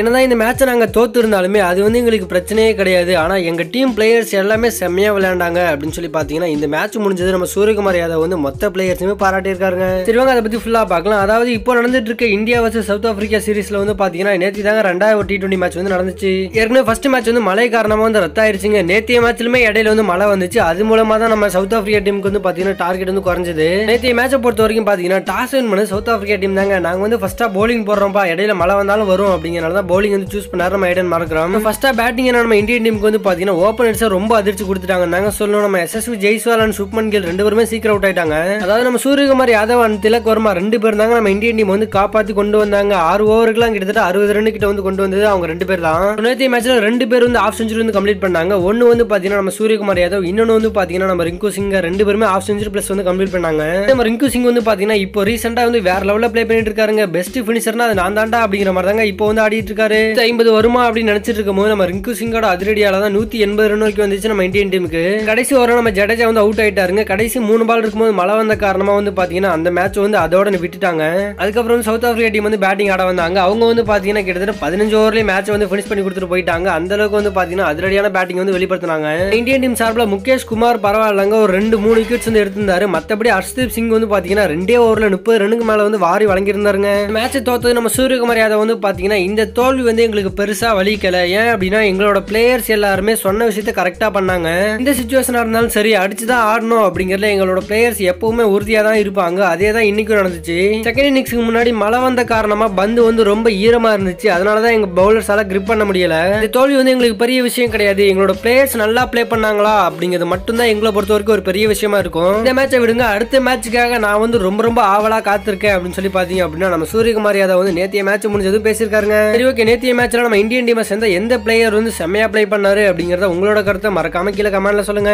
என்னதான் இந்த மேட்சை நாங்கள் தோத்து இருந்தாலுமே அது வந்து எங்களுக்கு பிரச்சனையே கிடையாது. ஆனால் எங்கள் டீம் பிளேயர்ஸ் எல்லாமே செம்மையாக விளையாண்டாங்க அப்படின்னு சொல்லி பார்த்தீங்கன்னா இந்த மேட்ச் முடிஞ்சது நம்ம சூரியகுமார் யாதவ் வந்து மொத்த பிளேயர்ஸுமே பாராட்டியிருக்காங்க சரி அதை பற்றி ஃபுல்லாக பார்க்கலாம். அதாவது இப்போ நடந்துட்டு இருக்க இந்தியா வர்சஸ் சவுத் ஆஃப்ரிக்கா சீரிஸ்ல வந்து பார்த்தீங்கன்னா நேற்று தாங்க ரெண்டாவது டி டுவெண்ட்டி மேட்ச் வந்து நடந்துச்சு. ஏற்கனவே ஃபர்ஸ்ட் மேட்ச் வந்து மழை காரணமாக வந்து ரத்தாயிருச்சுங்க. நேற்றைய மேட்ச்லுமே இடையில வந்து மழை வந்துச்சு. அது மூலமாக தான் நம்ம சவுத் ஆஃப்ரிக்கா டீமுக்கு வந்து பார்த்தீங்கன்னா டார்கெட் வந்து குறைஞ்சது. நேற்றைய மேட்சை பொறுத்த வரைக்கும் பார்த்தீங்கன்னா டாஸ் வின் பண்ண சவுத் ஆஃப்ரிக்கா டீம் தாங்க. நாங்கள் வந்து ஃபஸ்ட்டாக போலிங் போடுறோம்ப்பா. இடையில மழை வந்தாலும் வரும் அப்படிங்கிறனால தான் பவுலிங் வந்து சூஸ் பண்ணாரு. நம்ம ஐடன் மறக்கிறோம். ஃபர்ஸ்டா பேட்டிங் நம்ம இந்தியன் டீமுக்கு வந்து பாத்தீங்கன்னா ஓப்பனர்ஸ் ரொம்ப அதிர்ச்சி கொடுத்துட்டாங்க நாங்க சொல்லணும். நம்ம எஸ்எஸ்வி ஜெய்ஸ்வால் அண்ட் சுப்மன் கில் ரெண்டு பேருமே சீக்கிரம் அவுட் ஆயிட்டாங்க. அதாவது நம்ம சூரியகுமார் யாதவ் அண்ட் திலக் வர்மா ரெண்டு பேர் தாங்க நம்ம இந்தியன் டீம் வந்து காப்பாத்தி கொண்டு வந்தாங்க. ஆறு ஓவருக்குலாம் கிட்டத்தட்ட அறுபது ரன் கிட்ட வந்து கொண்டு வந்தது அவங்க ரெண்டு பேர் தான். நேற்றைய மேட்ச்ல ரெண்டு பேர் வந்து ஆஃப் செஞ்சுரி வந்து கம்ப்ளீட் பண்ணாங்க. ஒன்னு வந்து பாத்தீங்கன்னா நம்ம சூரியகுமார் யாதவ் இன்னொன்னு வந்து பாத்தீங்கன்னா நம்ம ரிங்கு சிங் ரெண்டு பேருமே ஆஃப் செஞ்சுரி பிளஸ் வந்து கம்ப்ளீட் பண்ணாங்க. நம்ம ரிங்கு சிங் வந்து பாத்தீங்கன்னா இப்போ ரீசெண்டா வந்து வேற லெவல்ல ப்ளே பண்ணிட்டு இருக்காருங்க. பெஸ்ட் பினிஷர்னா அது நான் தாண்டா அப்படிங்கிற மாதிரி தாங்க இப்போ வந்து ஆடிட்டு இருக்காரு ஐம்பது வருமா அப்படின்னு நினைச்சிட்டு இருக்கும் போது நம்ம ரிங்கு சிங்கோட அதிரடியால தான் நூத்தி எண்பது ரன் வரைக்கும் வந்துச்சு நம்ம இந்தியன் டீமுக்கு. கடைசி ஓவர் நம்ம ஜடேஜா வந்து அவுட் ஆயிட்டாருங்க. கடைசி மூணு பால் இருக்கும்போது மழை வந்த காரணமா வந்து பாத்தீங்கன்னா அந்த மேட்ச் வந்து அதோட விட்டுட்டாங்க. அதுக்கப்புறம் வந்து சவுத் ஆப்பிரிக்கா டீம் வந்து பேட்டிங் ஆட வந்தாங்க. அவங்க வந்து பாத்தீங்கன்னா கிட்டத்தட்ட பதினஞ்சு ஓவர்லயே மேட்ச் வந்து ஃபினிஷ் பண்ணி கொடுத்துட்டு போயிட்டாங்க. அந்த அளவுக்கு வந்து பாத்தீங்கன்னா அதிரடியான பேட்டிங் வந்து வெளிப்படுத்தினாங்க. இந்தியன் டீம் சார்பில் முகேஷ் குமார் பரவாயில்லங்க. ஒரு ரெண்டு மூணு விக்கெட்ஸ் வந்து எடுத்திருந்தாரு. மத்தபடி ஹர்ஷ்தீப் சிங் வந்து பாத்தீங்கன்னா ரெண்டே ஓவர்ல முப்பது ரன்னுக்கு மேல வந்து வாரி வழங்கியிருந்தாருங்க. மேட்ச் தோத்தது நம்ம சூரியகுமார் யாதவ் வந்து பாத்தீங்கன்னா இந்த தோல்வி வந்து எங்களுக்கு பெருசா வலிக்கல. ஏன் அப்படின்னா எங்களோட பிளேயர்ஸ் எல்லாருமே சொன்ன விஷயத்த கரெக்டா பண்ணாங்க. இந்த சுச்சுவேஷனா இருந்தாலும் சரி அடிச்சு தான் ஆடணும் அப்படிங்கறதுல எங்களோட பிளேயர்ஸ் எப்பவுமே உறுதியா தான் இருப்பாங்க. அதே தான் இன்னைக்கும் நடந்துச்சு. செகண்ட் இன்னிங்ஸ்க்கு முன்னாடி மழை வந்த காரணமா பந்து வந்து ரொம்ப ஈரமா இருந்துச்சு. அதனாலதான் எங்க பவுலர்ஸால கிரிப் பண்ண முடியல. இந்த தோல்வி வந்து எங்களுக்கு பெரிய விஷயம் கிடையாது. எங்களோட பிளேயர்ஸ் நல்லா ப்ளே பண்ணாங்களா அப்படிங்கிறது மட்டும்தான் எங்களை பொறுத்த வரைக்கும் ஒரு பெரிய விஷயமா இருக்கும். இந்த மேட்சை விடுங்க. அடுத்த மேட்சுக்காக நான் வந்து ரொம்ப ரொம்ப ஆவலா காத்திருக்கேன் அப்படின்னு சொல்லி பாத்தீங்க அப்படின்னா நம்ம சூரியகுமார் யாதவ் வந்து நேத்திய மேட்ச் முடிஞ்சதும் பேசியிருக்காருங்க. சரி ஓகே நேத்திய மேட்ச்சில் நம்ம இந்தியன் டீமை சேர்ந்த எந்த பிளேயர் வந்து செம்மையா ப்ளே பண்ணாரு அப்படிங்கிறத உங்களோட கருத்தை மறக்காம கீழே கமெண்ட்ல சொல்லுங்க.